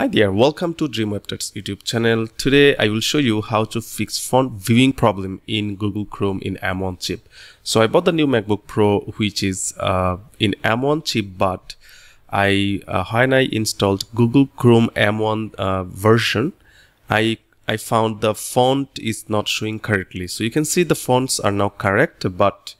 Hi there, welcome to DreamWebTuts YouTube channel. Today I will show you how to fix font viewing problem in Google Chrome in M1 chip. So I bought the new MacBook Pro which is uh, in M1 chip but I uh, when I installed Google Chrome M1 uh, version I I found the font is not showing correctly. So you can see the fonts are now correct but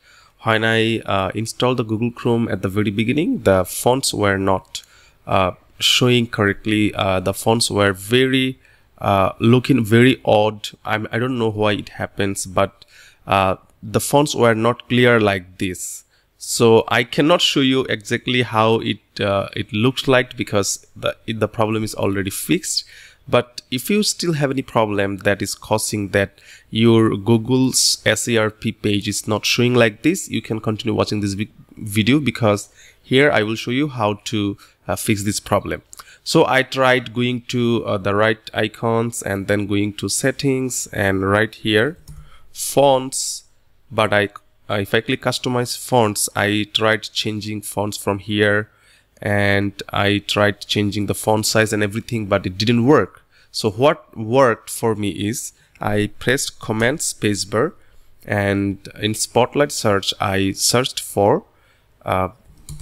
when I uh, installed the Google Chrome at the very beginning the fonts were not uh, showing correctly uh, the fonts were very uh, looking very odd. I'm, i do not know why it happens but uh, the fonts were not clear like this. So I cannot show you exactly how it uh, it looks like because the the problem is already fixed but if you still have any problem that is causing that your Google's SERP page is not showing like this you can continue watching this video because here I will show you how to uh, fix this problem. So I tried going to uh, the right icons and then going to settings and right here fonts. But I uh, if I click customize fonts I tried changing fonts from here and I tried changing the font size and everything but it didn't work so what worked for me is I pressed command spacebar and in spotlight search I searched for uh,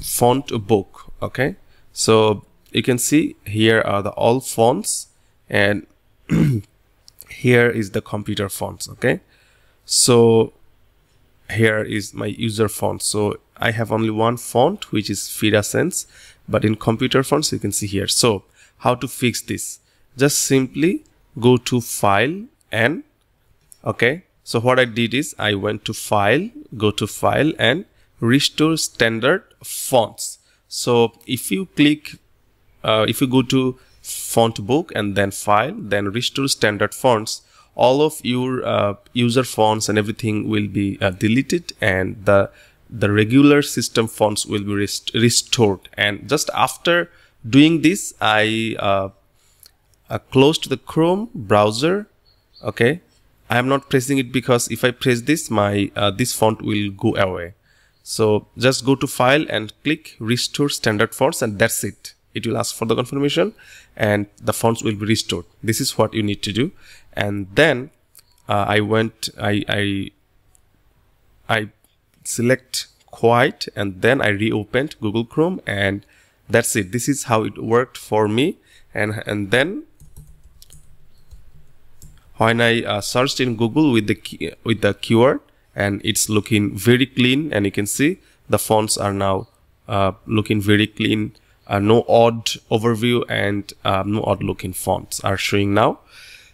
font book okay? So you can see here are the all fonts and here is the computer fonts okay? So here is my user font. So I have only one font which is Fira Sans but in computer fonts you can see here. So how to fix this just simply go to file and okay so what I did is I went to file go to file and restore standard fonts. So if you click uh, if you go to font book and then file then restore standard fonts all of your uh, user fonts and everything will be uh, deleted and the the regular system fonts will be rest restored. And just after doing this I uh, uh, to the Chrome browser okay? I am not pressing it because if I press this my uh, this font will go away. So just go to file and click restore standard fonts and that's it. It will ask for the confirmation and the fonts will be restored. This is what you need to do. And then uh, I went I, I I select quiet and then I reopened Google Chrome and that's it. This is how it worked for me. And and then when I uh, searched in Google with the key, with the keyword and it's looking very clean and you can see the fonts are now uh, looking very clean uh, no odd overview and uh, no odd looking fonts are showing now.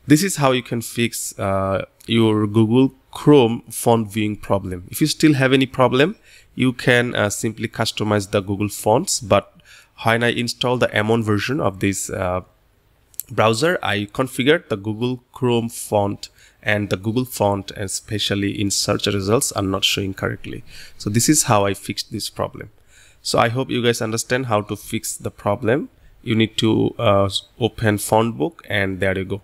This is how you can fix uh, your Google Chrome font viewing problem. If you still have any problem, you can uh, simply customize the Google fonts. But when I install the M1 version of this browser, I configured the Google Chrome font and the Google font, especially in search results, are not showing correctly. So this is how I fixed this problem. So I hope you guys understand how to fix the problem. You need to uh, open font book and there you go.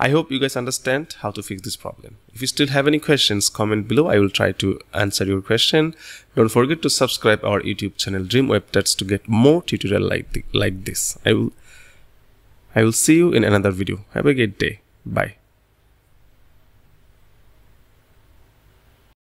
I hope you guys understand how to fix this problem. If you still have any questions, comment below. I will try to answer your question. Don't forget to subscribe our YouTube channel Dream Web Tuts to get more tutorial like, the, like this. I will I will see you in another video. Have a great day. Bye.